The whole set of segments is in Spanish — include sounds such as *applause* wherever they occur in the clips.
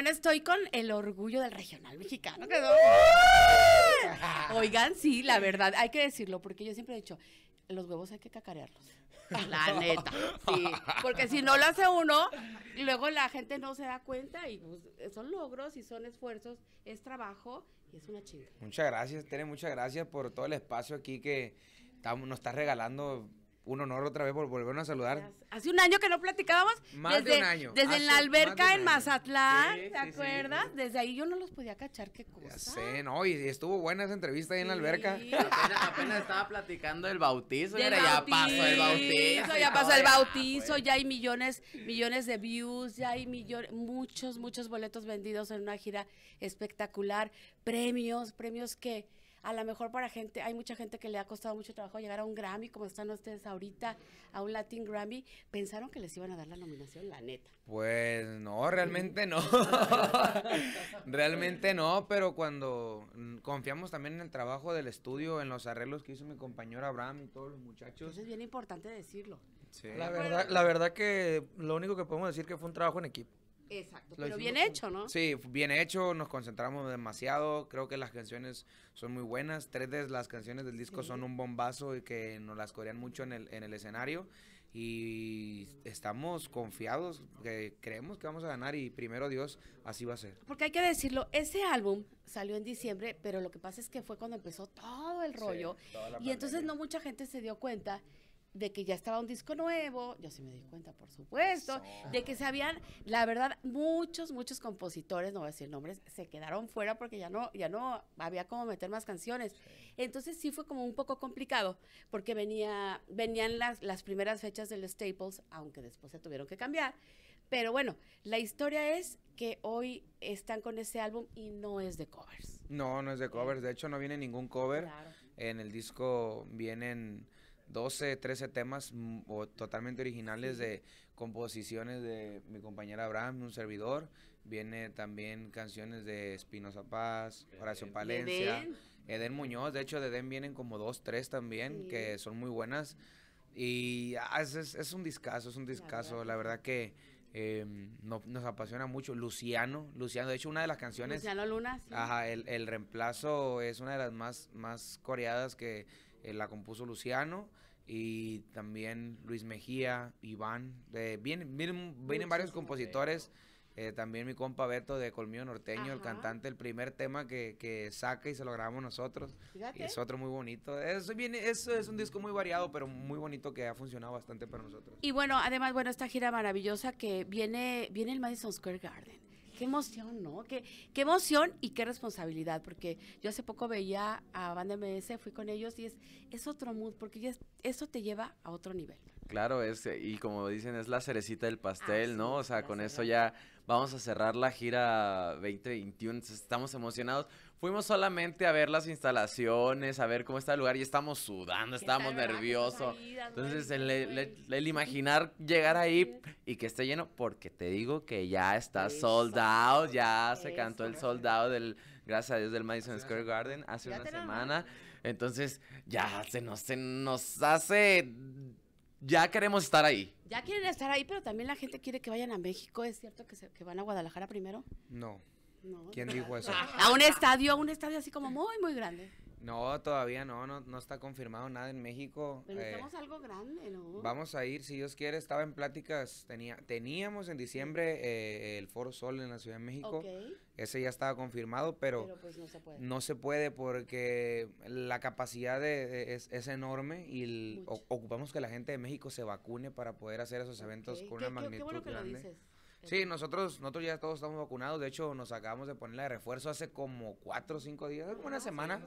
Bueno, estoy con el orgullo del regional mexicano. que no- Oigan, sí, la verdad, hay que decirlo, porque yo siempre he dicho, los huevos hay que cacarearlos. La neta, sí. Porque si no lo hace uno, luego la gente no se da cuenta y pues, son logros y son esfuerzos, es trabajo y es una chinga. Muchas gracias, Tere, muchas gracias por todo el espacio aquí que estamos- nos estás regalando. Un honor otra vez por volvernos a saludar. Hace un año que no platicábamos. Más de un año. Desde Hace en la alberca en. Mazatlán, Sí, ¿te sí, sí. acuerdas? Desde ahí yo no los podía cachar, qué cosa. Ya sé, no, y estuvo buena esa entrevista ahí en la alberca. Sí. *laughs* Apenas, apenas estaba platicando del bautizo. Del mira, ya pasó el bautizo. ya pasó el ya bautizo, fue. ya hay millones, millones de views, ya hay millones, muchos, muchos boletos vendidos en una gira espectacular, premios, premios que a lo mejor para gente, hay mucha gente que le ha costado mucho trabajo llegar a un Grammy, como están ustedes ahorita, a un Latin Grammy, pensaron que les iban a dar la nominación, la neta. Pues no, realmente no. *laughs* realmente no, pero cuando mm, confiamos también en el trabajo del estudio, en los arreglos que hizo mi compañero Abraham y todos los muchachos. Entonces es bien importante decirlo. Sí. La verdad, la verdad que lo único que podemos decir que fue un trabajo en equipo. Exacto, Lo pero bien hecho, ¿no? Sí, bien hecho, nos concentramos demasiado, creo que las canciones son muy buenas, tres de las canciones del disco son un bombazo y que nos las corean mucho en el, en el escenario y estamos confiados, que creemos que vamos a ganar y primero Dios, así va a ser. Porque hay que decirlo, ese álbum salió en diciembre, pero lo que pasa es que fue cuando empezó todo el rollo. y entonces no mucha gente se dio cuenta de que ya estaba un disco nuevo, yo sí me di cuenta, por supuesto, de que se habían, la verdad, muchos, muchos compositores, no voy a decir nombres, se quedaron fuera porque ya no, ya no había como meter más canciones. Entonces sí fue como un poco complicado, porque venía, venían las, las primeras fechas del Staples, aunque después se tuvieron que cambiar. Pero bueno, la historia es que hoy están con ese álbum y no es de covers. No, no es de covers, de hecho no viene ningún cover, Claro. en el disco vienen 12, 13 temas mm, o totalmente originales de composiciones de mi compañera Abraham, un servidor. Viene también canciones de Espinoza Paz, Horacio Palencia, Edén. Eden Muñoz. De hecho, de Eden vienen como dos, tres también, Sí. que son muy buenas. Y ah, es, es- un discazo, es un discazo. verdad La verdad que eh, no- nos apasiona mucho. Luciano, Luciano, de hecho, una de las canciones. Luciano Luna, sí. Ajá, el, el reemplazo es una de las más, más coreadas que eh, la compuso Luciano y también Luis Mejía, Iván, de, vienen, vienen, vienen varios compositores, eh, también mi compa Beto de Colmillo Norteño, el cantante, el primer tema que, que saca y se lo grabamos nosotros. Y es otro muy bonito. Eso, viene, eso es un disco muy variado, pero muy bonito que ha funcionado bastante para nosotros. Y bueno, además, bueno, esta gira maravillosa que viene, viene el Madison Square Garden. Qué emoción, ¿no? Qué, qué emoción y qué responsabilidad, porque yo hace poco veía a Banda MS, fui con ellos y es, es otro mood, porque ya es- eso te lleva a otro nivel. Claro, es, y como dicen, es la cerecita del pastel, Ah, ¿no? sí, O sea, con eso ya vamos a cerrar la gira 2021, entonces estamos emocionados. Fuimos solamente a ver las instalaciones, a ver cómo está el lugar y estamos sudando. Que nerviosos. Entonces, el- imaginar llegar ahí y que esté lleno, porque te digo que ya está Eso. sold out, ya se cantó el sold out del, gracias a Dios, del Madison Square Garden hace una semana. Entonces, ya se nos, se nos hace, ya queremos estar ahí. Ya quieren estar ahí, pero también la gente quiere que vayan a México. ¿Es cierto que, se- que van a Guadalajara primero? No. No. ¿Quién dijo eso? *laughs* A un estadio, a un estadio así como muy, muy grande. No, todavía no, no, no está confirmado nada en México. Pero eh, algo grande, ¿no? Vamos a ir, si Dios quiere, estaba en pláticas, tenía, teníamos en diciembre eh, el Foro Sol en la Ciudad de México, Ok. ese ya estaba confirmado, pero, Pero pues no se puede. no se puede porque la capacidad de, de- es, es enorme y el- Mucho. o- ocupamos que la gente de México se vacune para poder hacer esos eventos con Qué- una qué- magnitud Qué bueno que lo grande. dices. Sí, nosotros, nosotros ya todos estamos vacunados. De hecho, nos acabamos de poner la de refuerzo hace como cuatro o cinco días, como una semana.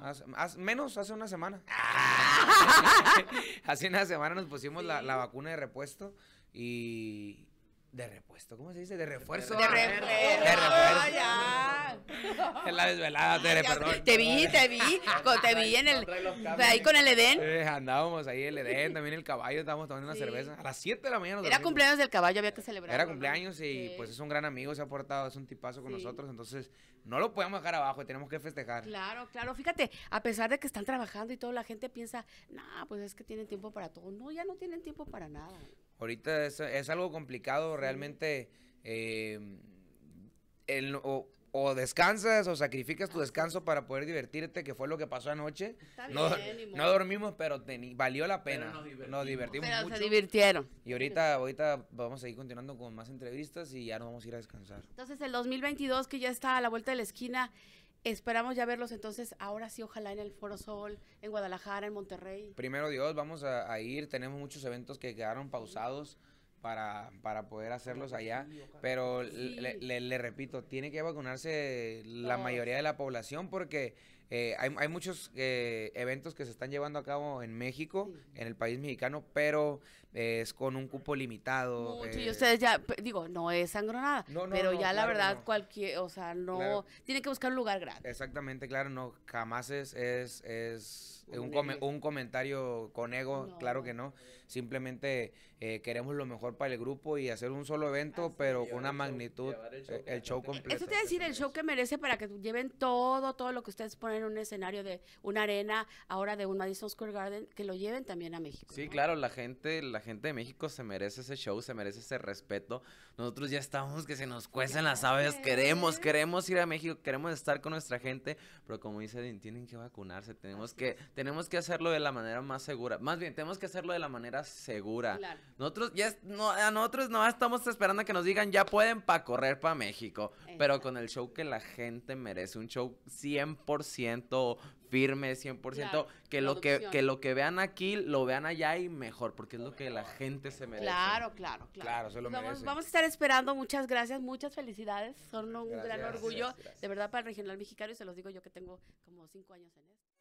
Hace- hace- menos, hace una semana. *laughs* hace una semana nos pusimos la, la vacuna de repuesto y... ¿De repuesto? ¿Cómo se dice? ¿De refuerzo? De De refuerzo. Es la desvelada, Tere, perdón. Te vi, te vi. Te vi en el. Ahí con el Edén. Eh, andábamos ahí el Edén, también el caballo, estábamos tomando una Sí. cerveza. A las 7 de la mañana nos Era dormimos. cumpleaños del caballo, había que celebrar. Era cumpleaños y Sí. pues es un gran amigo, se ha portado, es un tipazo con Sí. nosotros, entonces no lo podemos dejar abajo y tenemos que festejar. Claro, claro. Fíjate, a pesar de que están trabajando y toda la gente piensa, nah, pues es que tienen tiempo para todo. No, ya no tienen tiempo para nada. Ahorita es, es algo complicado, realmente eh, el, o, o descansas o sacrificas tu descanso para poder divertirte, que fue lo que pasó anoche. Está No, bien, dormimos, pero teni- valió la pena. nos divertimos. Nos divertimos Pero mucho. se divirtieron. Y ahorita, ahorita vamos a seguir continuando con más entrevistas y ya nos vamos a ir a descansar. Entonces, el 2022, que ya está a la vuelta de la esquina, esperamos ya verlos entonces, ahora sí, ojalá en el Foro Sol, en Guadalajara, en Monterrey. Primero Dios, vamos a, a ir. Tenemos muchos eventos que quedaron pausados para, para poder hacerlos allá. Pero le, le- le repito, tiene que vacunarse la mayoría de la población porque eh, hay, hay muchos eh, eventos que se están llevando a cabo en México, Sí. en el país mexicano, pero eh, es con un cupo limitado. Mucho, y eh, ustedes ya, digo, no es sangronada, No, no, pero no, ya la claro verdad, no. cualquier, o sea, no, Claro. tienen que buscar un lugar grande. Exactamente, claro, no, jamás es, es, es Un un, come- un comentario con ego, No. claro que no. Simplemente eh, queremos lo mejor para el grupo y hacer un solo evento, Así pero con una magnitud, el show el completo. Eso te iba a decir el show que merece para que lleven todo, todo lo que ustedes ponen en un escenario de una arena, ahora de un Madison Square Garden, que lo lleven también a México. Sí, ¿no? claro, la gente, la gente de México se merece ese show, se merece ese respeto. Nosotros ya estamos que se nos cuecen las aves, queremos, queremos ir a México, queremos estar con nuestra gente, pero como dice tienen que vacunarse, tenemos que, tenemos que hacerlo de la manera más segura. Más bien, tenemos que hacerlo de la manera segura. Claro. Nosotros ya no, a nosotros no estamos esperando a que nos digan ya pueden para correr para México, pero Exacto. con el show que la gente merece, un show 100% firme, 100% Claro, que lo que que lo que vean aquí lo vean allá y mejor, porque es lo que la gente se merece. Claro, claro, claro. Claro, se lo vamos, merece. vamos a estar esperando, muchas gracias, muchas felicidades, son un gran orgullo, gracias, gracias. de verdad, para el regional mexicano, y se los digo yo que tengo como cinco años en esto.